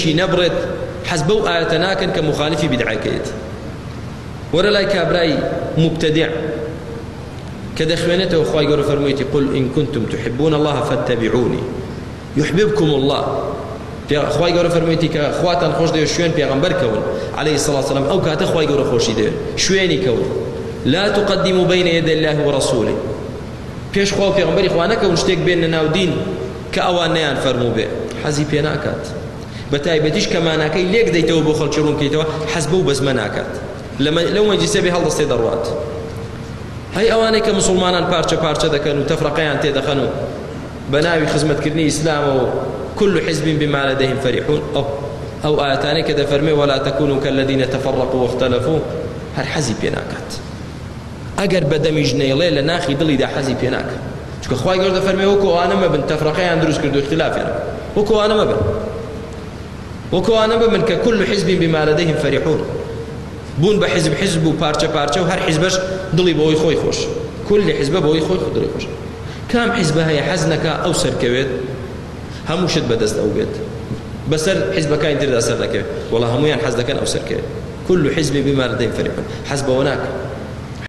شي نبرت حسبوا آياتنا كان كمخالفي بدعاكيت ولا لا كابراي مبتدع. كذا خوينته أخوي قالوا فرميتي قل إن كنتم تحبون الله فاتبعوني. يحببكم الله. في أخوي قالوا فرميتي كاخواتن خوش دي شوين بيغمبر كون. عليه الصلاة والسلام. أو كأت أخوي قالوا خوشي دي شويني كون. لا تقدموا بين يدي الله ورسوله. پێش خوا پێغمبەری خوانەکە و شتێک بێنە ناودین کە ئەوان نیان فەرموو بە تایبەتیش کەمانەکەی لێک دەیتەوە بۆ خەڵکی ڕوونکەیتەوە حەز بە و بەزمە ناکات لەو مەجلیسە بێ هەڵدەستێ دەڕوات. هەی ئەوانەی کە مسلمانان پارچە پارچە دەکەن و تەفرەقەیان تێدەخەن و بە ناوی ئیسلامە و كل حزب بما لديهم فرحون أو أو آياتاني كذا فرمي ولا تكونوا كالذين تفرقوا واختلفوا هر حزي بيناكات ئەگەر بەدەمی ژنەیڵێ لە ناخی دڵیدا حەزی پێ ناکە. چکە خخوای گەوردە فەرمێ وەکوانە مەبن تەفرەقەیان دروست کرد و اختلافیان. وەکوانە مەبن. وەکوانە ببن کە كل حزب بما لديهم فرحون. بوون بە حزب حزب و پارچە پارچە و هەر حزبش دڵی بەوەی خۆی خۆش كل حزبە بەوەی خۆی دڵی خۆش کام حزبە هەیە حەز نەکە ئەو سەرکەوێت هەموو شت بەدەست ئەو بێت بەسەر حزبەکانی تردا سەر دەکەوێت وڵا هەمویان حەز دەکەن ئەو سەرکەوێت كل حزب بما لديهم فرحون. حزب وناك